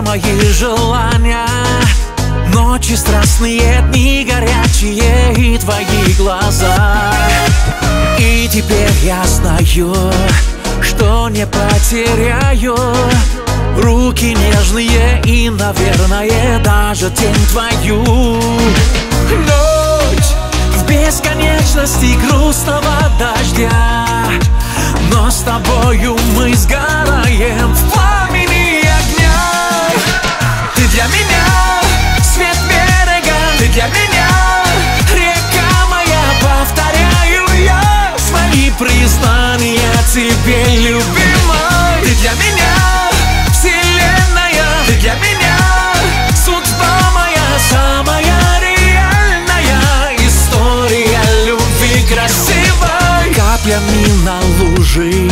мои желания. Ночи страстные, дни горячие и твои глаза. И теперь я знаю, что не потеряю. Руки нежные и, наверное, даже тень твою. Ночь в бесконечности грустного тебе, любимой Ты для меня вселенная, ты для меня судьба моя Самая реальная история любви красивой. Каплями на лужи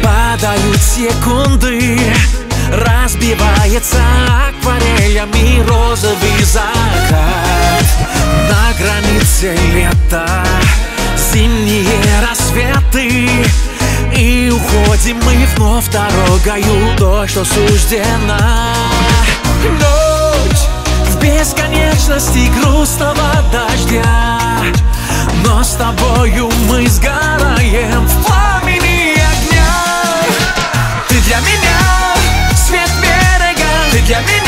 падают секунды Разбивается акварелями розовый закат вновь дорогою той, что суждена Ночь в бесконечности грустного дождя. Но с тобою мы сгораем в пламени огня. Ты для меня свет берега, ты для меня